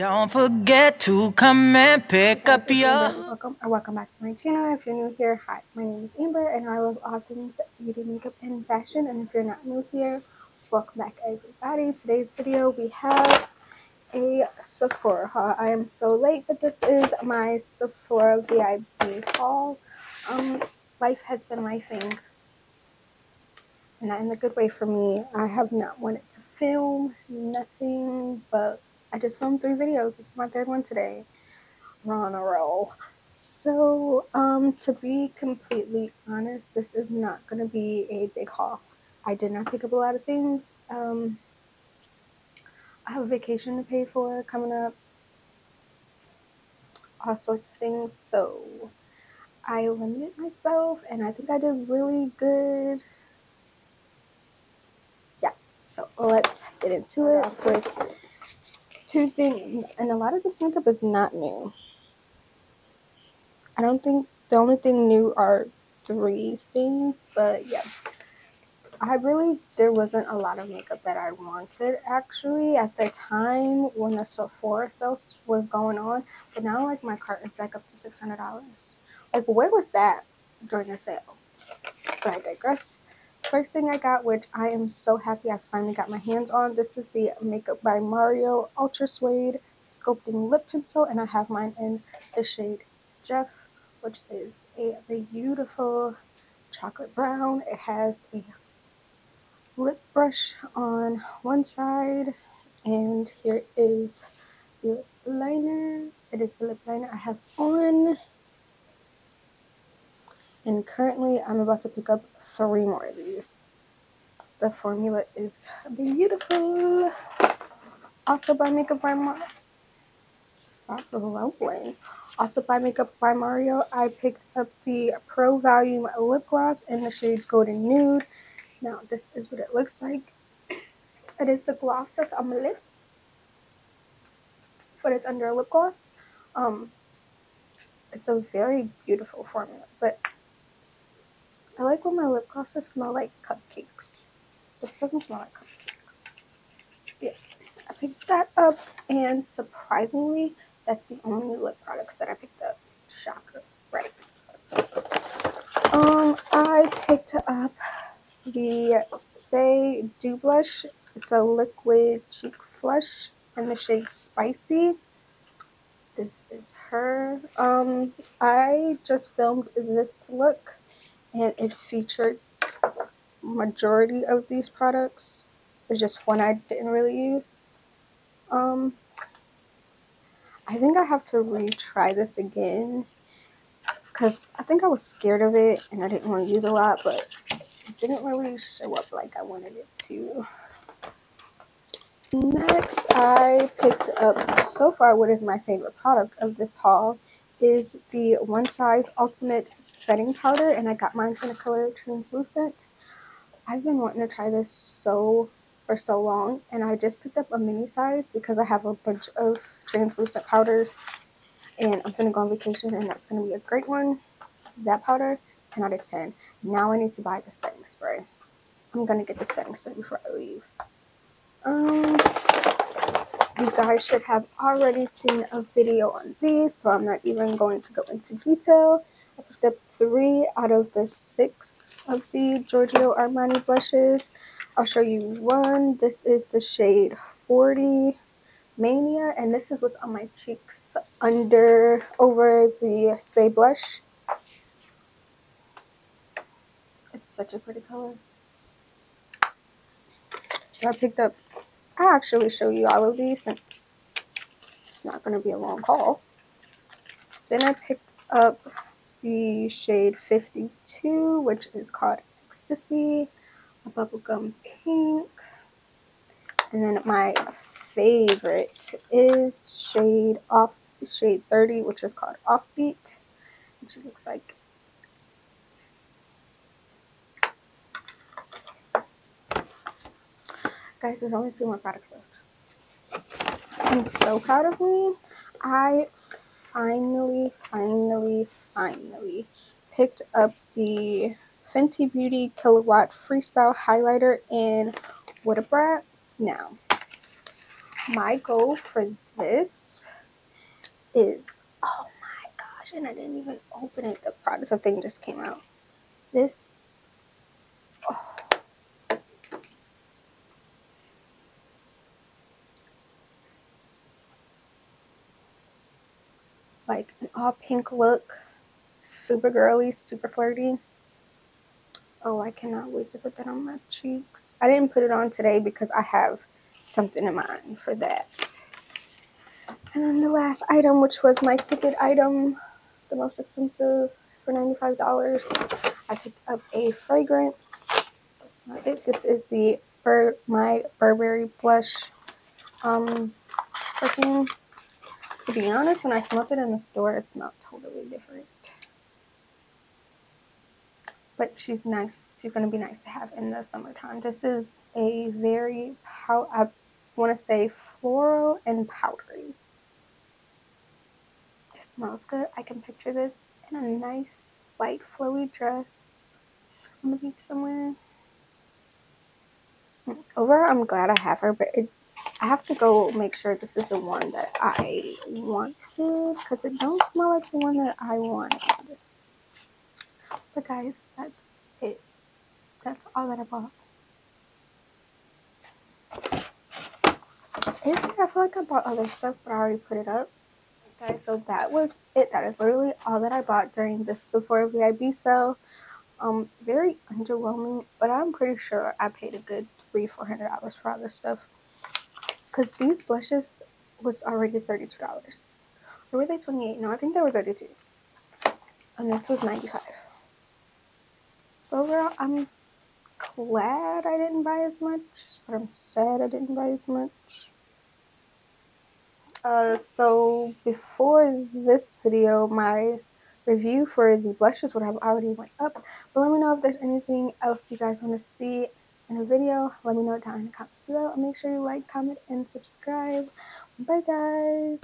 Don't forget to come and pick up your. Welcome or welcome back to my channel. If you're new here, hi, my name is Amber and I love all things beauty, makeup, and fashion. And if you're not new here, welcome back everybody. Today's video we have a Sephora haul. I am so late, but this is my Sephora VIP haul. Um, life has been lifing. And not in the good way for me. I have not wanted to film nothing, but I just filmed three videos. This is my third one today. We're on a roll. So, um, to be completely honest, this is not going to be a big haul. I did not pick up a lot of things. Um, I have a vacation to pay for coming up. All sorts of things. So, I limited myself, and I think I did really good. Yeah. So, let's get into it two things, and a lot of this makeup is not new. I don't think the only thing new are three things, but yeah. I really, there wasn't a lot of makeup that I wanted actually at the time when the Sephora sales was going on, but now like my cart is back up to $600. Like, where was that during the sale? But I digress. First thing I got, which I am so happy I finally got my hands on, this is the Makeup by Mario Ultra Suede Sculpting Lip Pencil, and I have mine in the shade Jeff, which is a beautiful chocolate brown. It has a lip brush on one side, and here is the liner. It is the lip liner I have on. And currently, I'm about to pick up three more of these. The formula is beautiful. Also by Makeup by Mario. Stop rolling. Also by Makeup by Mario, I picked up the Pro Volume Lip Gloss in the shade Golden Nude. Now, this is what it looks like. It is the gloss that's on my lips, but it's under a lip gloss. Um, it's a very beautiful formula, but I like when my lip glosses smell like cupcakes. This doesn't smell like cupcakes. Yeah, I picked that up, and surprisingly, that's the only lip products that I picked up. Shocker, right? Um, I picked up the Saie Dew Blush. It's a liquid cheek flush in the shade Spicy. This is her. Um, I just filmed this look and it featured majority of these products. There's just one I didn't really use. Um, I think I have to retry this again because I think I was scared of it and I didn't want to use a lot, but it didn't really show up like I wanted it to. Next, I picked up so far what is my favorite product of this haul is the One Size Ultimate Setting Powder, and I got mine in the color Translucent. I've been wanting to try this so for so long, and I just picked up a mini size because I have a bunch of translucent powders, and I'm finna go on vacation, and that's gonna be a great one. That powder, 10 out of 10. Now I need to buy the setting spray. I'm gonna get the setting spray before I leave. Um, you guys should have already seen a video on these, so I'm not even going to go into detail. I picked up three out of the six of the Giorgio Armani blushes. I'll show you one. This is the shade 40 Mania, and this is what's on my cheeks under, over the Saie blush. It's such a pretty color. So I picked up I'll actually show you all of these since it's not going to be a long haul. Then I picked up the shade 52, which is called Ecstasy, a bubblegum pink. And then my favorite is shade off shade 30, which is called Offbeat, which looks like Guys, there's only two more products left. I'm so proud of me. I finally, finally, finally picked up the Fenty Beauty Killawatt Freestyle Highlighter in Wattabrat. Now, my goal for this is, oh my gosh, and I didn't even open it. The product, the thing just came out. This, oh. Like an all pink look, super girly, super flirty. Oh, I cannot wait to put that on my cheeks. I didn't put it on today because I have something in mind for that. And then the last item, which was my ticket item, the most expensive for $95. I picked up a fragrance. That's not it. This is the Bur my Burberry blush um, perfume. To be honest, when I smelled it in the store, it smelled totally different but she's nice. She's going to be nice to have in the summertime. This is a very, pow- I want to say floral and powdery. It smells good. I can picture this in a nice, white, flowy dress on the beach somewhere. Hmm, overall, I'm glad I have her, but it, I have to go make sure this is the one that I wanted because it don't smell like the one that I wanted. But guys, that's it. That's all that I bought. Is I feel like I bought other stuff, but I already put it up. Guys, so that was it. That is literally all that I bought during this Sephora VIB sale. Um, very underwhelming, but I'm pretty sure I paid a good three, four hundred dollars for all this stuff. Cause these blushes was already thirty-two dollars. Or were they twenty-eight? No, I think they were thirty-two. And this was ninety-five overall, I'm glad I didn't buy as much, but I'm sad I didn't buy as much. Uh, so before this video, my review for the blushes would have already went up. But let me know if there's anything else you guys want to see in a video. Let me know down in the comments below. And make sure you like, comment, and subscribe. Bye, guys.